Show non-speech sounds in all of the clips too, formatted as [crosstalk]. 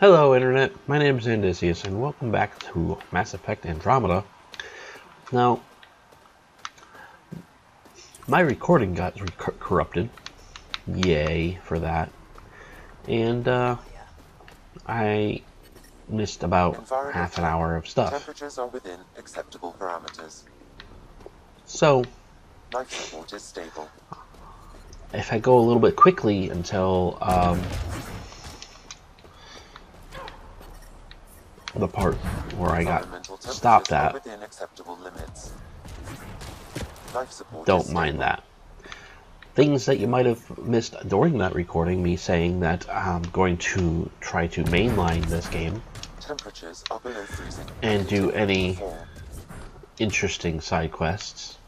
Hello, Internet. My name is Andisius, and welcome back to Mass Effect Andromeda. Now, my recording got re corrupted. Yay for that. And, uh, I missed about half an hour of stuff. Temperatures are within acceptable parameters. So, Life support is stable. if I go a little bit quickly until, um, the part where I got stopped at, within acceptable limits. Life support is don't mind that. Things that you might have missed during that recording, me saying that I'm going to try to mainline this game Temperatures are below freezing. and do any interesting side quests.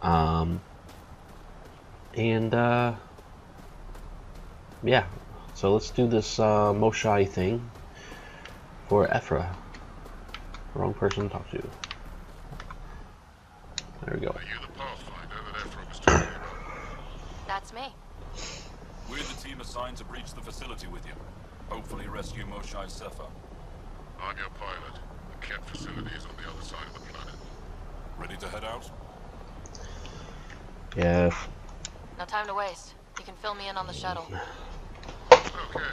Um, and, uh, yeah, so let's do this uh, Moshae thing for Evfra. Wrong person to talk to. There we go. Are you the Pathfinder that Evfra was talking about? That's me. We're the team assigned to breach the facility with you. Hopefully rescue Moshae Sjefa. I'm your pilot. The Kett facility is on the other side of the planet. Ready to head out? Yes. No time to waste. You can fill me in on the shuttle. Okay,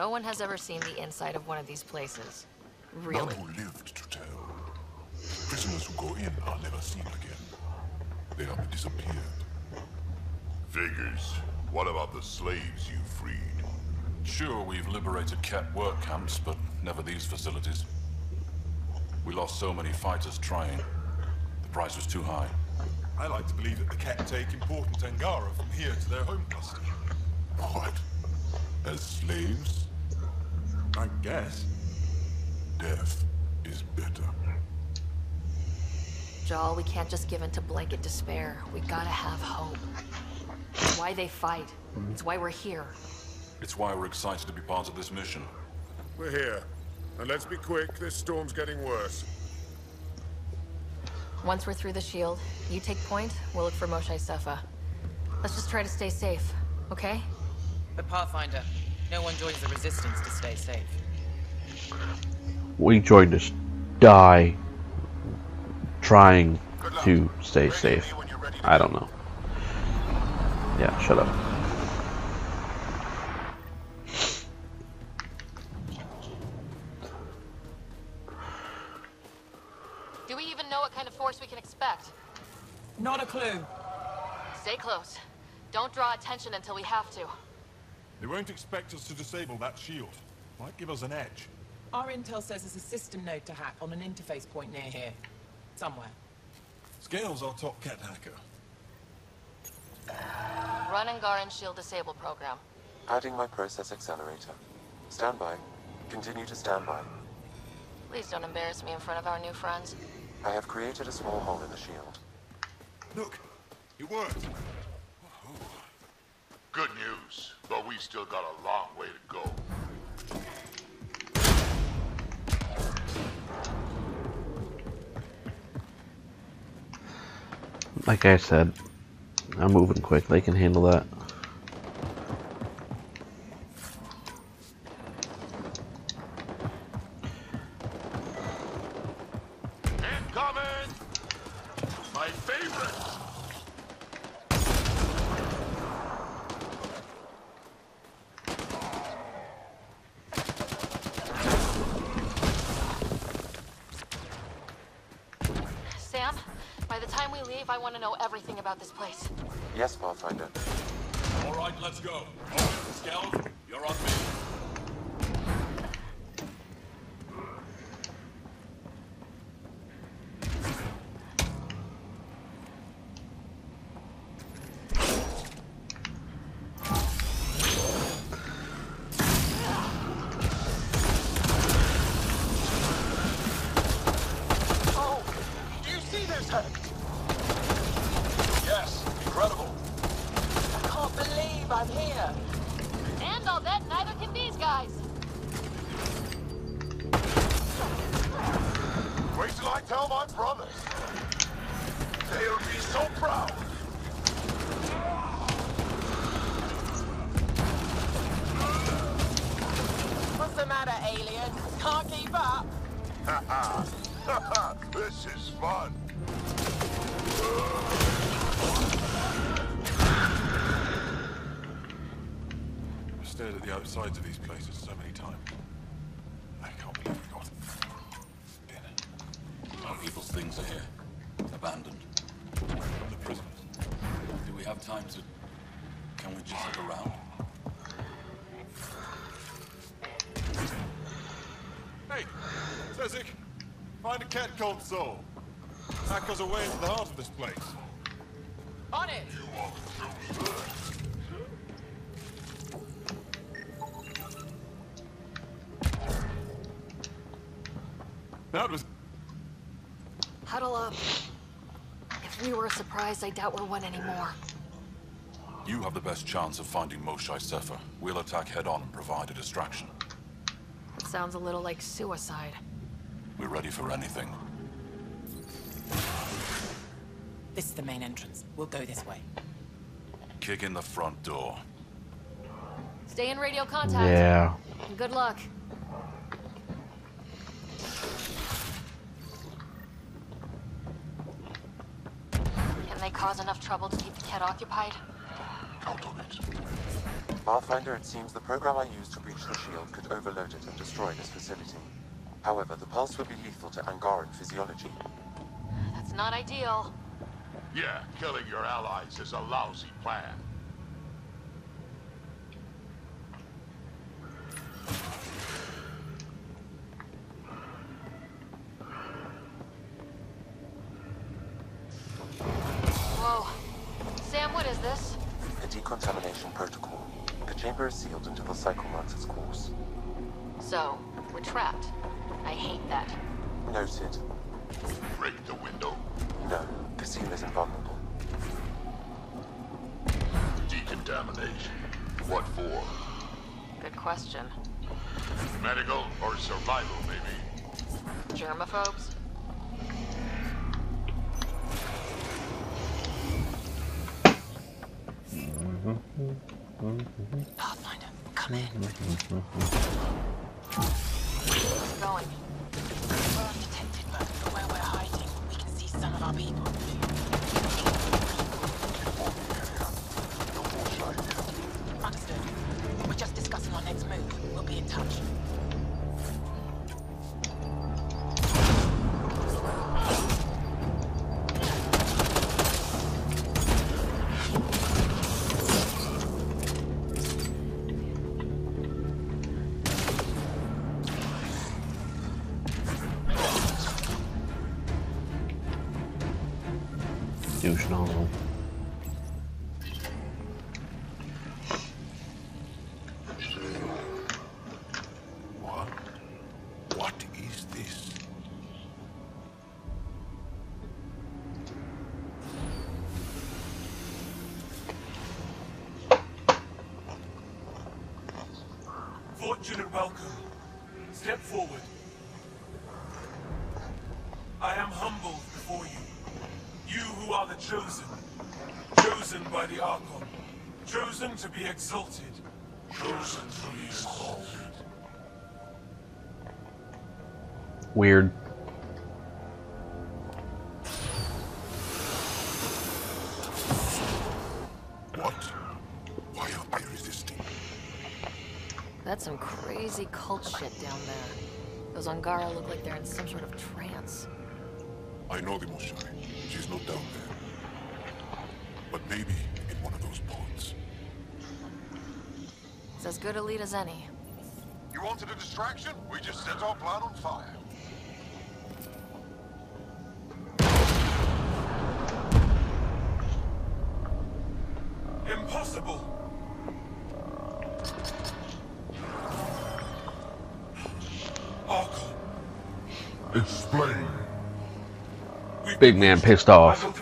no one has ever seen the inside of one of these places. Really? None who lived to tell. Prisoners who go in are never seen again. They have disappeared. Figures. What about the slaves you freed? Sure, we've liberated Kett work camps, but never these facilities. We lost so many fighters trying. The price was too high. I like to believe that the Kett take important Angara from here to their home cluster. What? As slaves? I guess. Death is better. Jaal, we can't just give in to blanket despair. We gotta have hope. It's why they fight. It's why we're here. It's why we're excited to be part of this mission. We're here. And let's be quick, this storm's getting worse. Once we're through the shield, you take point, we'll look for Moshae Sjefa. Let's just try to stay safe, okay? But Pathfinder, no one joins the Resistance to stay safe. We joined us die trying to stay safe. I don't know. Yeah, shut up. Do we even know what kind of force we can expect? Not a clue. Stay close. Don't draw attention until we have to. They won't expect us to disable that shield. Might give us an edge. Our intel says there's a system node to hack on an interface point near here. Somewhere. Scales our top Kett hacker. Run Angaran Shield Disable program. Adding my process accelerator. Stand by. Continue to stand by. Please don't embarrass me in front of our new friends. I have created a small hole in the shield. Look, it worked. Good news, but we still got a long way to go. Like I said, I'm moving quick. They can handle that. Tezik, find a cat called Soul. Hack us away into the heart of this place. On it! That was Huddle up. If we were a surprise, I doubt we're one anymore. You have the best chance of finding Moshae Sjefa. We'll attack head-on and provide a distraction. It sounds a little like suicide. We're ready for anything. This is the main entrance. We'll go this way. Kick in the front door. Stay in radio contact. Yeah. Good luck. Can they cause enough trouble to keep the Kett occupied? Count on it. Pathfinder, it seems the program I used to breach the shield could overload it and destroy this facility. However, the pulse would be lethal to Angaran physiology. That's not ideal. Yeah, killing your allies is a lousy plan. Whoa. Sam, what is this? A decontamination protocol. The chamber is sealed until the cycle runs its course. So, we're trapped. I hate that. Noted. Break the window. No, the seal is invulnerable. Decontamination. What for? Good question. Medical or survival, maybe? Germaphobes? Mm-hmm. Mm-hmm. Mm-hmm. Pathfinder, come in. Douche. Those Angara look like they're in some sort of trance. I know the Moshae. She's not down there. But maybe in one of those pods. It's as good a lead as any. You wanted a distraction? We just set our plan on fire. Big man pissed off.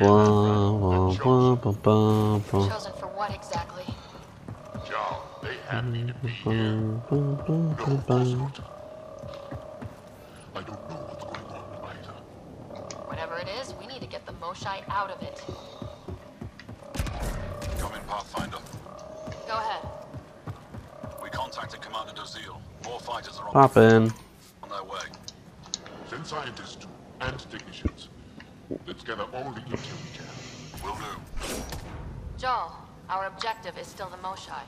Blah, blah, blah, blah, blah, Chosen for what exactly? Joe, they me to be here. No, not. I don't know what's going on either. Whatever it is, we need to get the Moshae out of it. Come in, Pathfinder. Go ahead. We contacted Commander Dozil. More fighters are on, Pop in. on their way. Send scientists and technicians. Let's gather all the intel we can. Will do. Jaal, our objective is still the Moshae.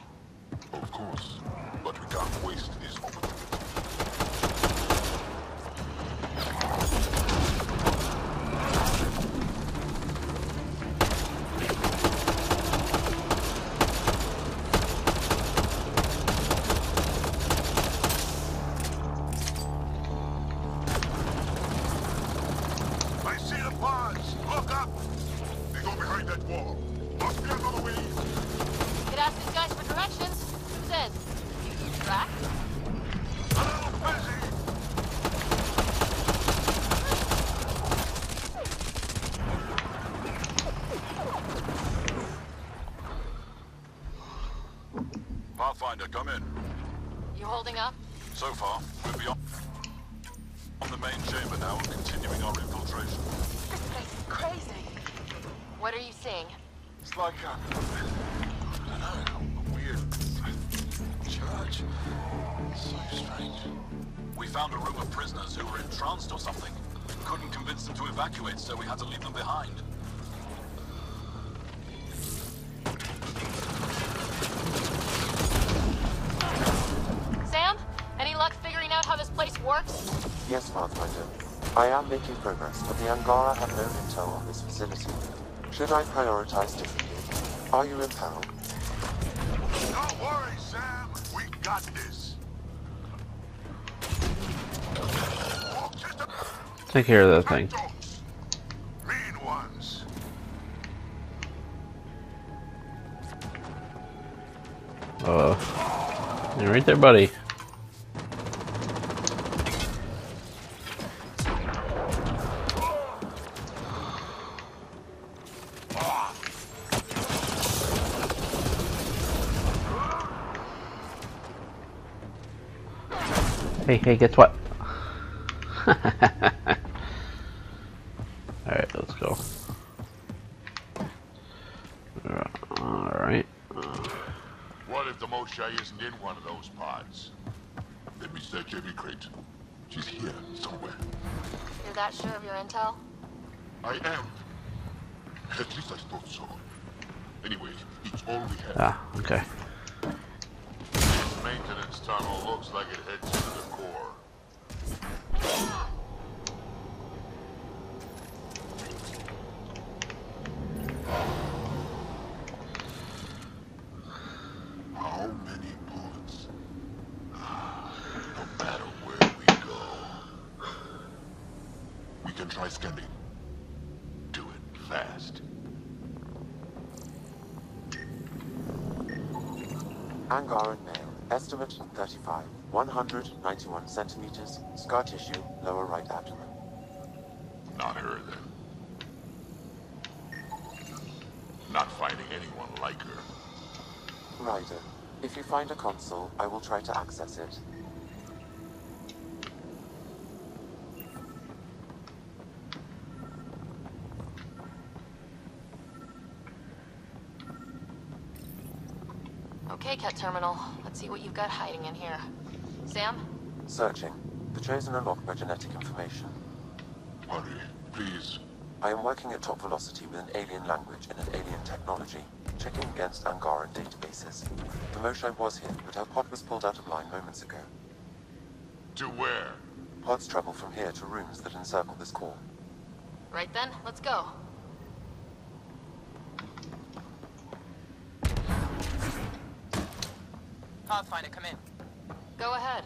Of course, but we can't waste this opportunity. Pathfinder, come in. You holding up? So far, we're beyond on the main chamber now and continuing our infiltration. This place is crazy. What are you seeing? It's like a, I don't know, a weird church. So strange. We found a room of prisoners who were entranced or something. Couldn't convince them to evacuate, so we had to leave them behind. Yes, Pathfinder. I am making progress, but the Angara have no intel on this facility. Should I prioritize differently? Are you in peril? Don't worry, Sam. We got this. Just a Take care of that thing. Mean ones. Uh, you're right there, buddy. Hey, hey, guess what? [laughs] Alright, let's go. Alright. What if the Moshae isn't in one of those pods? Let me search every crate. She's here somewhere. You're that sure of your intel? I am. At least I thought so. Anyway, it's all we have. Ah, okay. This maintenance tunnel looks like it heads to the core. How many bullets? No matter where we go. We can try scanning. Do it fast. Angaran male. Estimate 35. 191 centimeters. Scar tissue, lower right abdomen. Not her, then. Not finding anyone like her. Ryder, if you find a console, I will try to access it. Okay, Kett Terminal. Let's see what you've got hiding in here. Sam? Searching. The Chosen are locked by genetic information. Hurry, please. I am working at top velocity with an alien language and an alien technology, checking against Angaran databases. The Moshae was here, but our pod was pulled out of line moments ago. To where? Pods travel from here to rooms that encircle this core. Right then, let's go. Pathfinder, come in. Go ahead.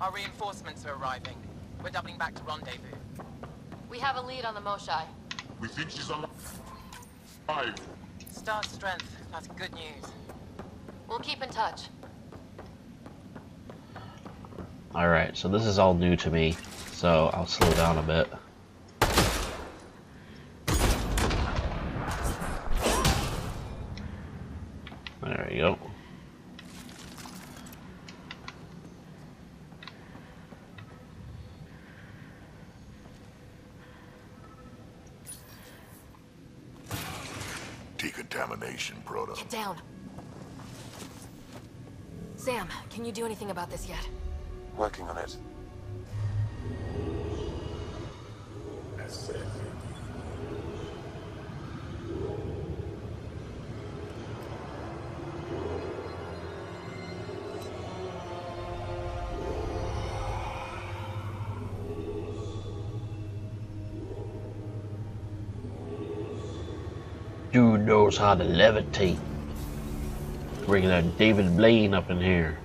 Our reinforcements are arriving. We're doubling back to rendezvous. We have a lead on the Moshae. We think she's alive. Star strength. That's good news. We'll keep in touch. Alright, so this is all new to me, so I'll slow down a bit. There you go. Decontamination, Proto. Get down. Sam, can you do anything about this yet? Working on it. Knows how to levitate. Bringing that David Blaine up in here.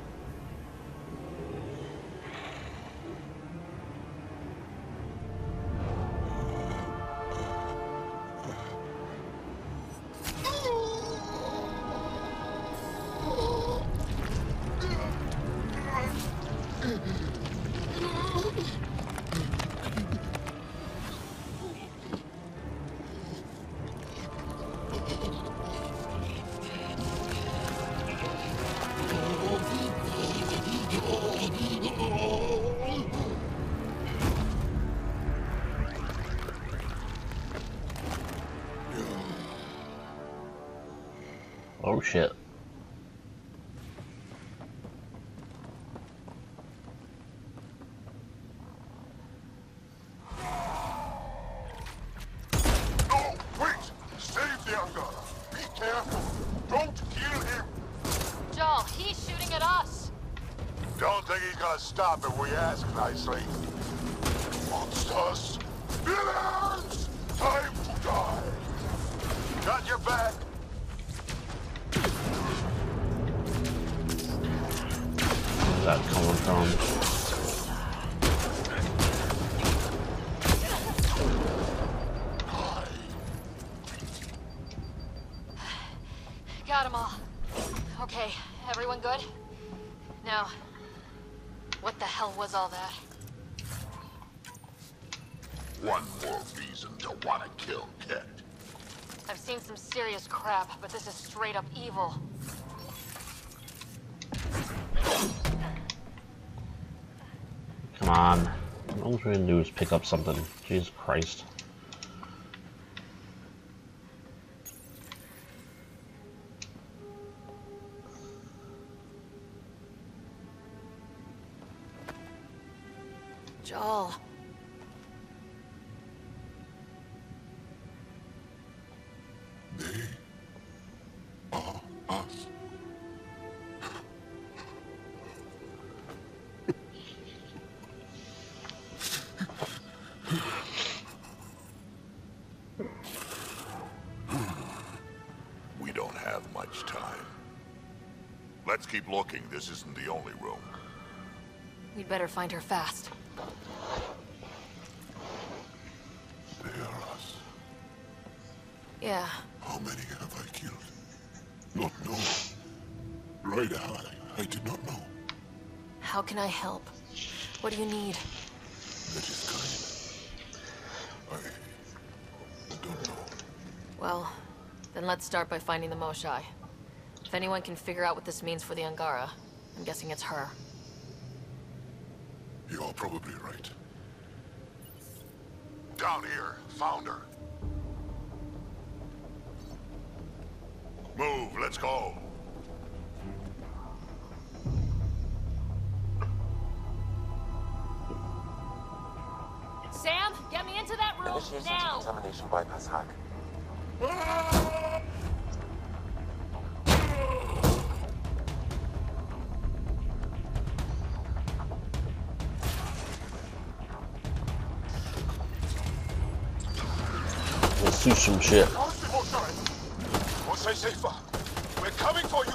Gonna stop if we ask nicely. Everyone good? Now, what the hell was all that? One more reason to wanna kill Kett. I've seen some serious crap, but this is straight up evil. Come on. All we're gonna do is pick up something. Jesus Christ. This isn't the only room. We'd better find her fast. They are us. Yeah, How many have I killed? Not know. Right now, I, I did not know. how can I help? What do you need? That is kind. I, I don't know. Well, then let's start by finding the Moshae. If anyone can figure out what this means for the Angara, I'm guessing it's her. You're probably right. Down here, found her. Move, let's go. Sam, get me into that room Initiating now! decontamination bypass hack. let's some shit. How's the Moshae? Moshae Sjefa. We're coming for you.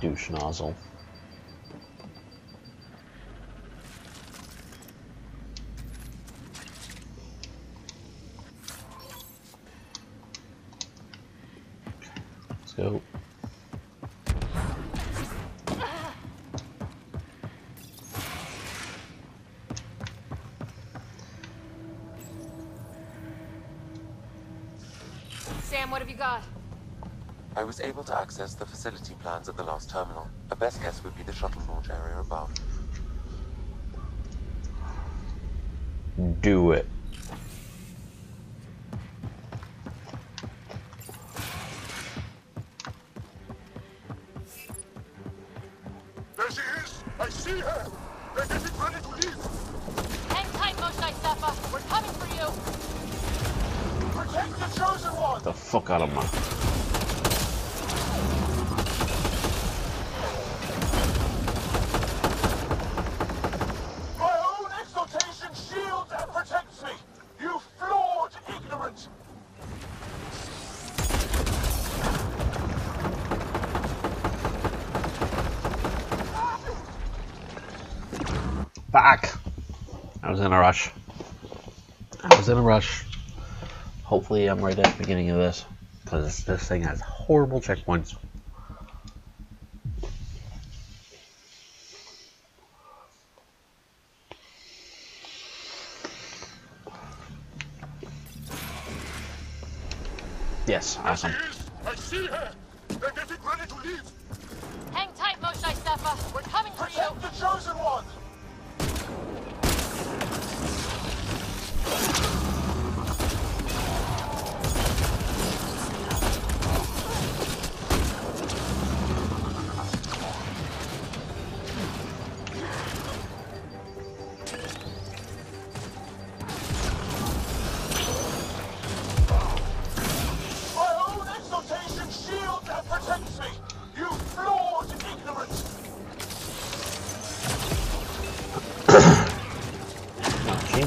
Douche nozzle. Sam, what have you got? I was able to access the facility plans at the last terminal. A best guess would be the shuttle launch area above. Do it. Back! I was in a rush. I was in a rush. Hopefully, I'm right at the beginning of this. Because this thing has horrible checkpoints.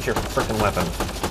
Your freaking weapon.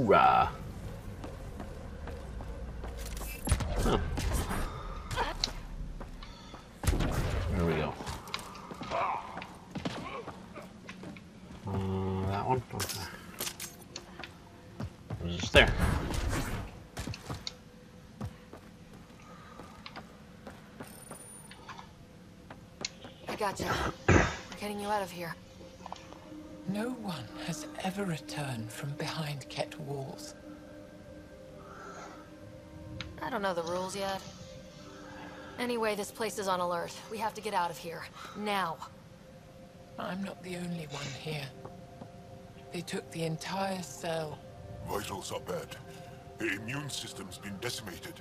Hoorah! Huh. There we go. Uh, that one? Okay. It just there. I gotcha. We're getting you out of here. No one has ever returned from behind Kett walls. I don't know the rules yet. Anyway, this place is on alert. We have to get out of here. Now. I'm not the only one here. They took the entire cell. Vitals are bad. The immune system's been decimated.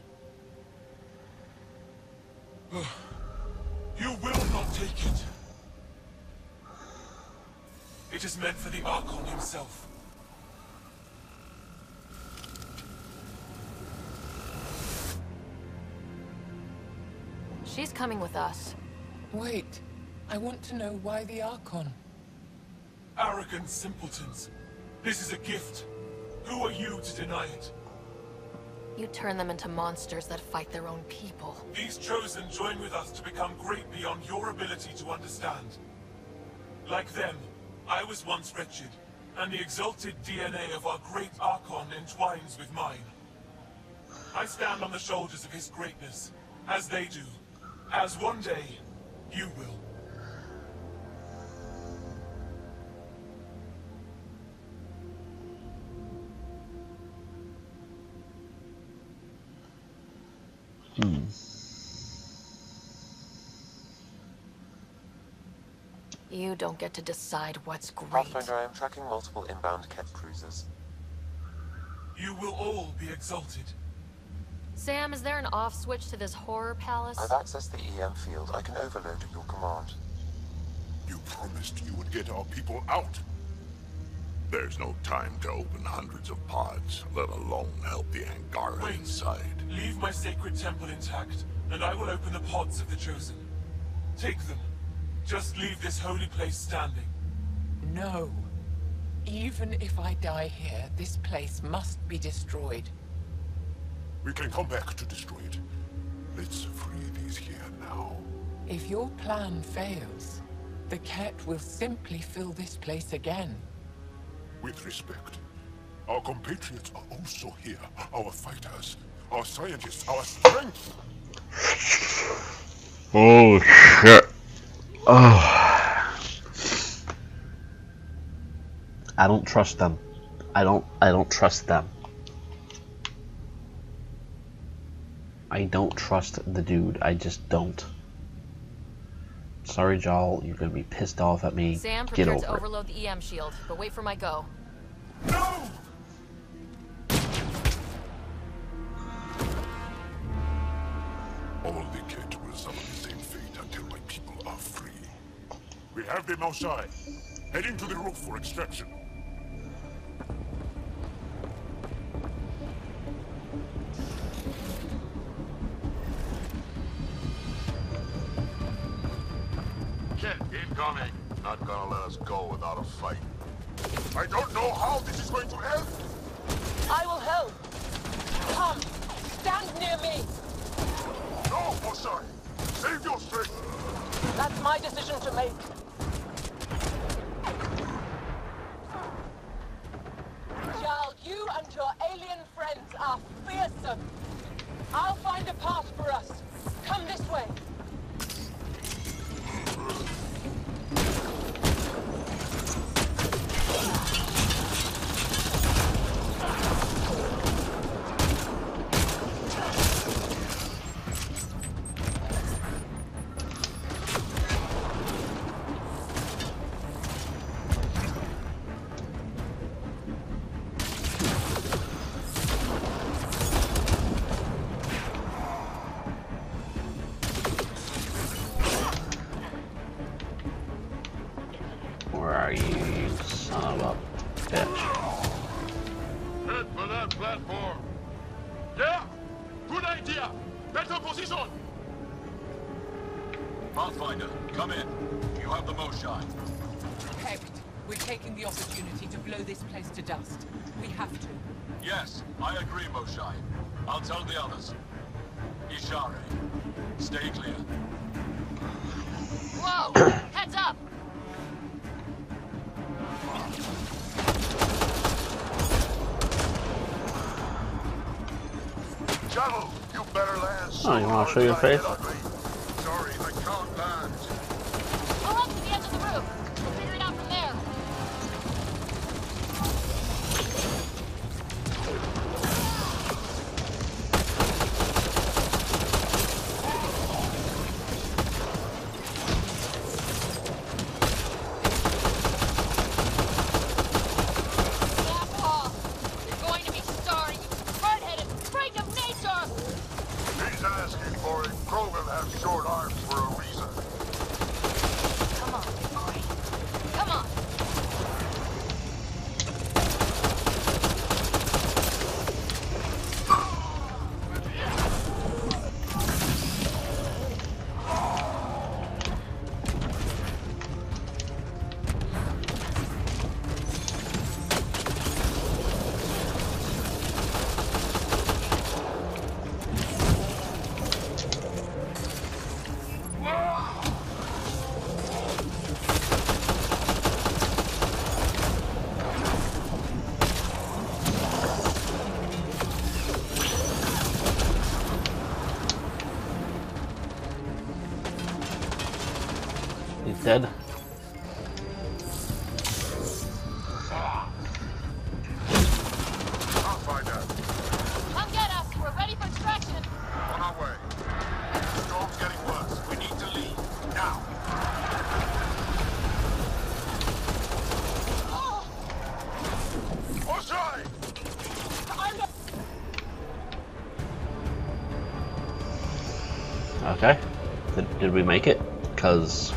[sighs] You will not take it. It is meant for the Archon himself. She's coming with us. Wait, I want to know why the Archon. Arrogant simpletons. This is a gift. Who are you to deny it? You turn them into monsters that fight their own people. These chosen join with us to become great beyond your ability to understand. Like them, I was once wretched, and the exalted DNA of our great Archon entwines with mine. I stand on the shoulders of his greatness, as they do, as one day you will. Hmm. You don't get to decide what's great. Pathfinder, I am tracking multiple inbound Kett cruisers. You will all be exalted. Sam, is there an off switch to this horror palace? I've accessed the EM field. I can overload at your command. You promised you would get our people out. There's no time to open hundreds of pods, let alone help the Angara Wait. inside. Leave my sacred temple intact, and I will open the pods of the Chosen. Take them. Just leave this holy place standing. No. Even if I die here, this place must be destroyed. We can come back to destroy it. Let's free these here now. If your plan fails, the Kett will simply fill this place again. With respect, our compatriots are also here. Our fighters, our scientists, our strength. Oh shit. Oh. I don't trust them. I don't I don't trust them. I don't trust the dude. I just don't. Sorry, Jaal, you're gonna be pissed off at me. Sam, Get prepare over to it. overload the EM shield, but wait for my go. No! Them outside. Heading to the roof for extraction. Kett incoming. Not gonna let us go without a fight. I don't know how this is going to end. I will help! Come! Stand near me! No, Moshae. Save your strength. That's my decision to make. Jaal, you and your alien friends are fearsome. I'll find a path for us. Come this way. Stay clear. Whoa! [coughs] Heads up! Shuttle, you better land. Oh, you wanna show your face? Did, we make it? Cause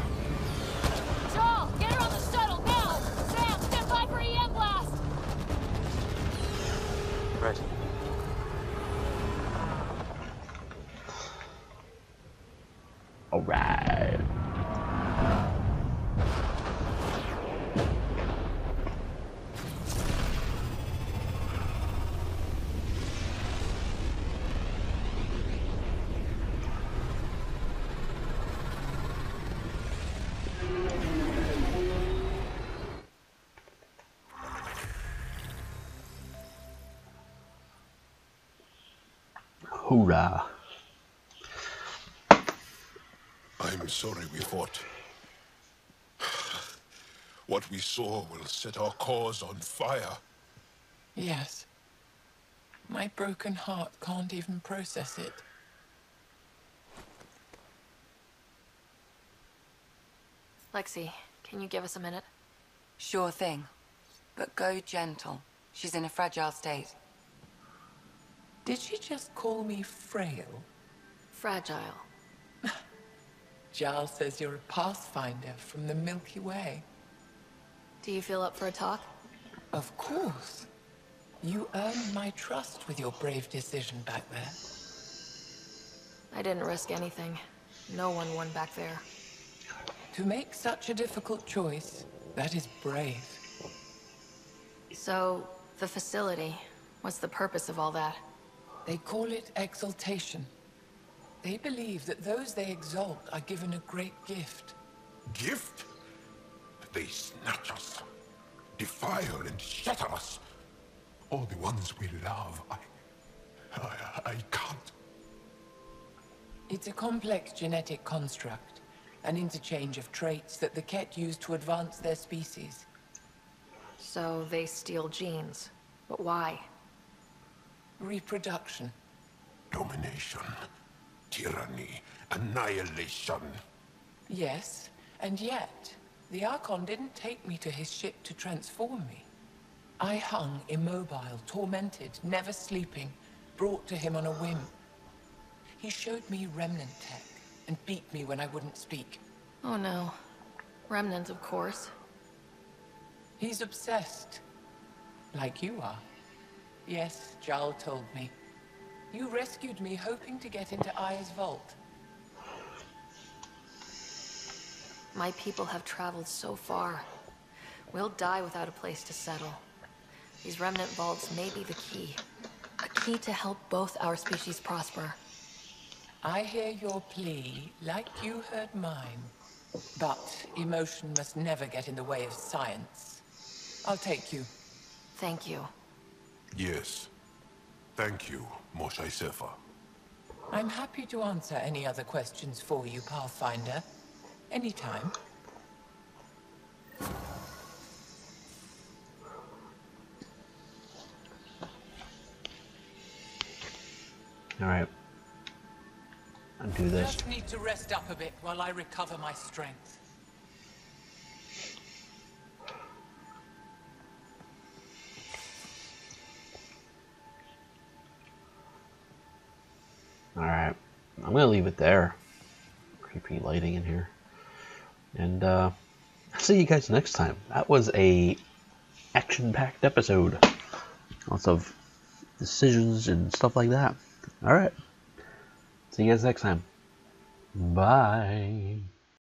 Hoorah. I'm sorry we fought. What we saw will set our cause on fire. Yes. My broken heart can't even process it. Lexi, can you give us a minute? Sure thing. But go gentle. She's in a fragile state. Did she just call me frail? Fragile. [laughs] Giles says you're a pathfinder from the Milky Way. Do you feel up for a talk? Of course. You earned my trust with your brave decision back there. I didn't risk anything. No one won back there. To make such a difficult choice, that is brave. So, the facility. What's the purpose of all that? They call it exaltation. They believe that those they exalt are given a great gift. Gift? They snatch us, defile and shatter us. All the ones we love. I, I, I can't. It's a complex genetic construct, an interchange of traits that the Kett use to advance their species. So, they steal genes. But why? Reproduction. Domination, tyranny, annihilation. Yes, and yet, the Archon didn't take me to his ship to transform me. I hung immobile, tormented, never sleeping, brought to him on a whim. He showed me remnant tech and beat me when I wouldn't speak. Oh no. Remnant, of course. He's obsessed, like you are. Yes, Jaal told me. You rescued me hoping to get into Aya's vault. My people have traveled so far. We'll die without a place to settle. These remnant vaults may be the key. A key to help both our species prosper. I hear your plea like you heard mine. But emotion must never get in the way of science. I'll take you. Thank you. Yes. Thank you, Moshae Sjefa. I'm happy to answer any other questions for you, Pathfinder. Anytime. Alright. Undo this. Just need to rest up a bit while I recover my strength. Alright. I'm gonna leave it there. Creepy lighting in here. And uh see you guys next time. That was a action-packed episode. Lots of decisions and stuff like that. Alright. See you guys next time. Bye.